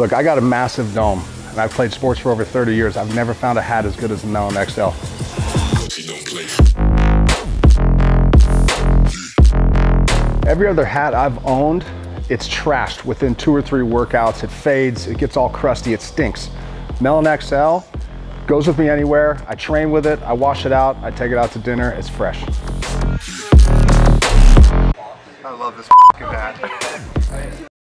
Look, I got a massive dome, and I've played sports for over 30 years. I've never found a hat as good as the Melin XL. Every other hat I've owned, it's trashed within two or three workouts. It fades, it gets all crusty, it stinks. Melin XL goes with me anywhere. I train with it, I wash it out, I take it out to dinner, it's fresh. I love this hat.